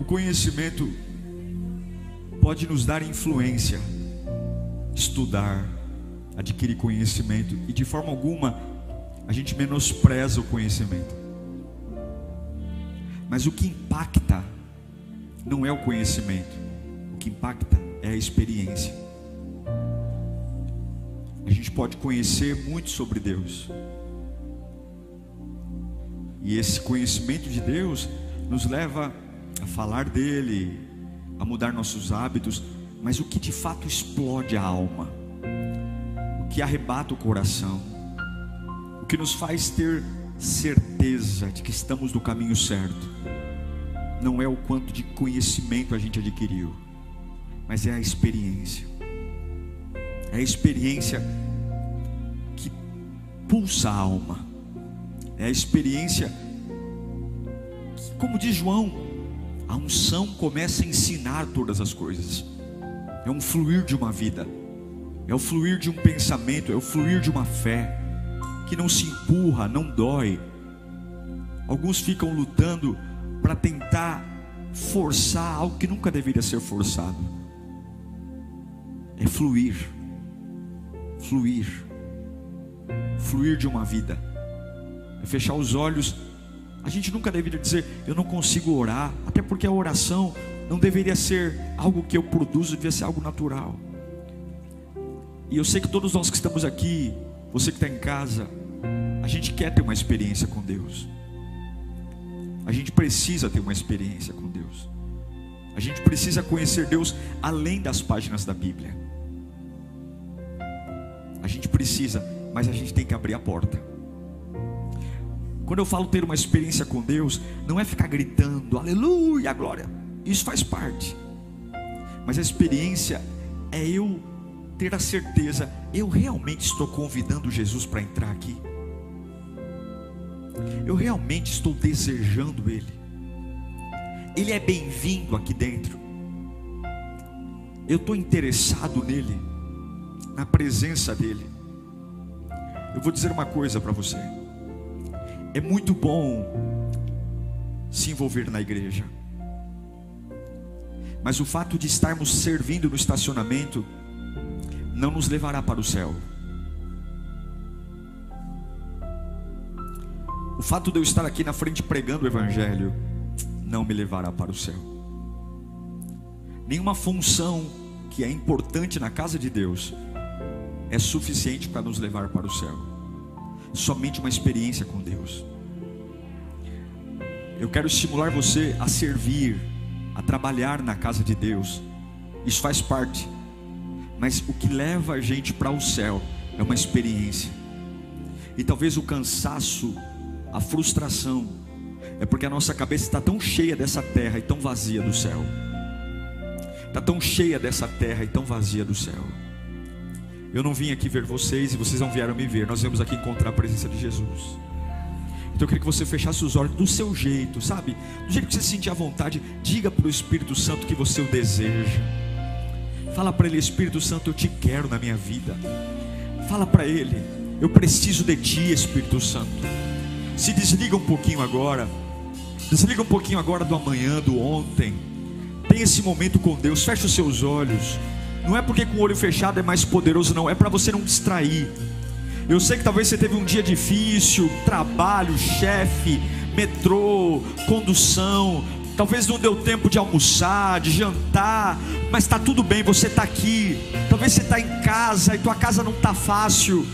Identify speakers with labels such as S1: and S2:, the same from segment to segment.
S1: O conhecimento pode nos dar influência, estudar, adquirir conhecimento, e de forma alguma a gente menospreza o conhecimento. Mas o que impacta não é o conhecimento, o que impacta é a experiência. A gente pode conhecer muito sobre Deus, e esse conhecimento de Deus nos leva a falar dele, a mudar nossos hábitos, mas o que de fato explode a alma, o que arrebata o coração, o que nos faz ter certeza de que estamos no caminho certo, não é o quanto de conhecimento a gente adquiriu, mas é a experiência. É a experiência que pulsa a alma. É a experiência que, como diz João, a unção começa a ensinar todas as coisas. É um fluir de uma vida, é o fluir de um pensamento, é o fluir de uma fé que não se empurra, não dói. Alguns ficam lutando para tentar forçar algo que nunca deveria ser forçado. É fluir, fluir, fluir de uma vida, é fechar os olhos. A gente nunca deveria dizer, eu não consigo orar, até porque a oração não deveria ser algo que eu produzo, deveria ser algo natural. E eu sei que todos nós que estamos aqui, você que está em casa, a gente quer ter uma experiência com Deus. A gente precisa ter uma experiência com Deus. A gente precisa conhecer Deus além das páginas da Bíblia. A gente precisa, mas a gente tem que abrir a porta. Quando eu falo ter uma experiência com Deus, não é ficar gritando, aleluia, glória. Isso faz parte. Mas a experiência é eu ter a certeza, eu realmente estou convidando Jesus para entrar aqui eu realmente estou desejando Ele. Ele é bem-vindo aqui dentro. Eu estou interessado nele, na presença dEle. Eu vou dizer uma coisa para você. É muito bom se envolver na igreja. Mas o fato de estarmos servindo no estacionamento não nos levará para o céu. O fato de eu estar aqui na frente pregando o Evangelho não me levará para o céu. Nenhuma função que é importante na casa de Deus é suficiente para nos levar para o céu. Somente uma experiência com Deus. Eu quero estimular você a servir, a trabalhar na casa de Deus. Isso faz parte. Mas o que leva a gente para o céu é uma experiência. E talvez o cansaço a frustração, é porque a nossa cabeça está tão cheia dessa terra e tão vazia do céu. Está tão cheia dessa terra e tão vazia do céu. Eu não vim aqui ver vocês e vocês não vieram me ver. Nós viemos aqui encontrar a presença de Jesus. Então eu queria que você fechasse os olhos do seu jeito, sabe? Do jeito que você se sentir à vontade, diga para o Espírito Santo que você o deseja. Fala para ele, Espírito Santo, eu te quero na minha vida. Fala para ele, eu preciso de ti, Espírito Santo. Se desliga um pouquinho agora. Desliga um pouquinho agora do amanhã, do ontem. Tem esse momento com Deus. Fecha os seus olhos. Não é porque com o olho fechado é mais poderoso, não. É para você não distrair. Eu sei que talvez você teve um dia difícil, trabalho, chefe, metrô, condução. Talvez não deu tempo de almoçar, de jantar, mas está tudo bem, você está aqui. Talvez você está em casa e tua casa não está fácil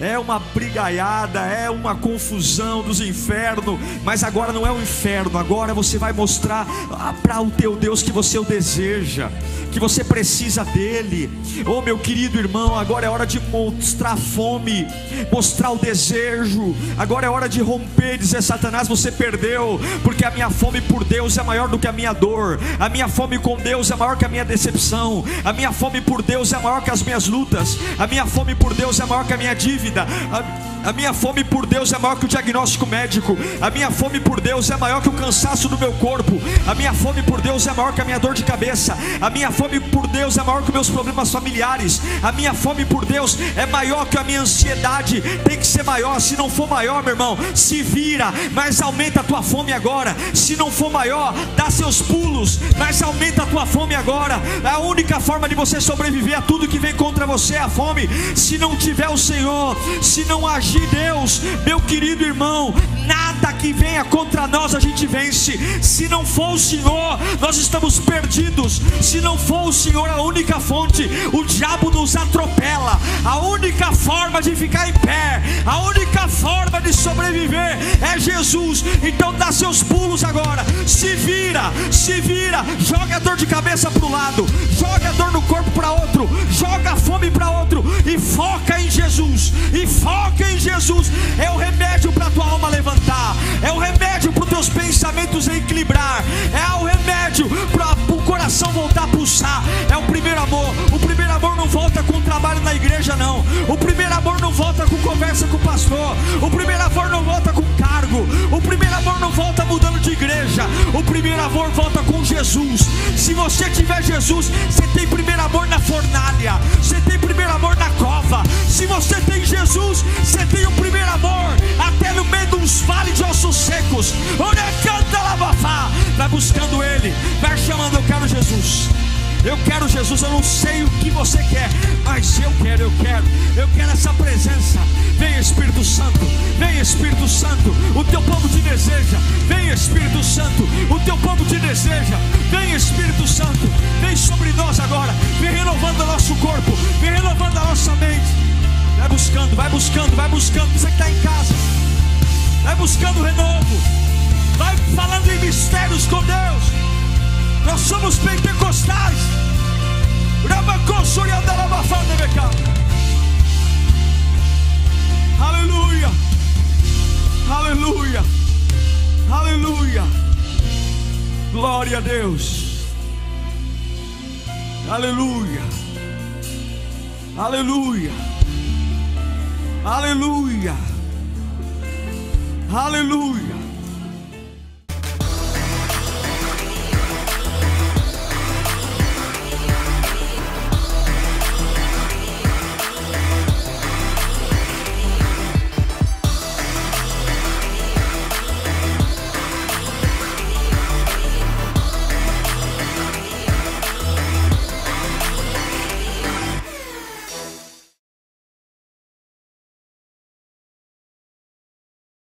S1: é uma brigaiada, é uma confusão dos infernos, mas agora não é o inferno, agora você vai mostrar ah, para o teu Deus que você o deseja, que você precisa dele. Oh, meu querido irmão, agora é hora de mostrar fome, mostrar o desejo, agora é hora de romper, dizer: Satanás, você perdeu, porque a minha fome por Deus é maior do que a minha dor, a minha fome com Deus é maior que a minha decepção, a minha fome por Deus é maior que as minhas lutas, a minha fome por Deus é maior que a minha dívida 드립니다. 아멘. A minha fome por Deus é maior que o diagnóstico médico. A minha fome por Deus é maior que o cansaço do meu corpo. A minha fome por Deus é maior que a minha dor de cabeça. A minha fome por Deus é maior que meus problemas familiares. A minha fome por Deus é maior que a minha ansiedade. Tem que ser maior. Se não for maior, meu irmão, se vira, mas aumenta a tua fome agora. Se não for maior, dá seus pulos, mas aumenta a tua fome agora. A única forma de você sobreviver a tudo que vem contra você é a fome. Se não tiver o Senhor, se não agir de Deus, meu querido irmão, nada que venha contra nós a gente vence. Se não for o Senhor, nós estamos perdidos. Se não for o Senhor a única fonte, o diabo nos atropela. A única forma de ficar em pé, a única forma de sobreviver é Jesus. Então dá seus pulos agora. Se vira, se vira, joga a dor de cabeça para o lado, joga a dor no corpo para outro, joga a fome para outro e foca em Jesus. E foca em Jesus. É o remédio para tua alma levantar. É o remédio para os teus pensamentos equilibrar. É o remédio para o coração voltar a pulsar. É o primeiro amor. O primeiro amor não volta com trabalho na igreja, não. O primeiro amor não volta com conversa com o pastor. O primeiro amor não volta com cargo. O primeiro amor não volta mudando de igreja. O primeiro amor volta com Jesus. Se você tiver Jesus, você tem primeiro amor na fornalha. Você tem primeiro amor na cova. Se você tem Jesus, você tem o primeiro amor até no meio dos vales de ossos secos. Onde canta lavafá? Vai buscando Ele, vai chamando, eu quero Jesus. Eu quero Jesus, eu não sei o que você quer, mas eu quero, eu quero, eu quero essa presença. Vem Espírito Santo, vem Espírito Santo, o teu povo te deseja. Vem Espírito Santo, o teu povo te deseja. Vem Espírito Santo, vem sobre nós agora, vem renovando o nosso corpo, vem renovando a nossa mente. Vai buscando, vai buscando, vai buscando. Você que está em casa, vai buscando renovo, vai falando em mistérios com Deus. Nós somos pentecostais. Aleluia. Aleluia. Aleluia. Glória a Deus. Aleluia. Aleluia. Aleluia. Aleluia.